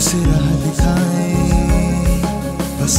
से राह दिखाए बस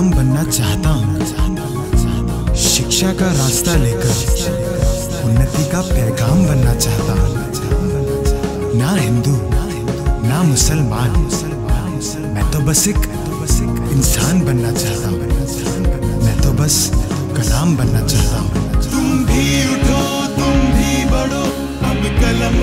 गुलाम बनना चाहता हूँ। शिक्षा का रास्ता लेकर उन्नति का पैगाम बनना चाहता हूँ। ना हिंदू, ना मुसलमान, मैं तो बस एक इंसान बनना चाहता हूँ। मैं तो बस कलाम बनना चाहता हूँ। तुम भी उठो, तुम भी बढ़ो, अब कलम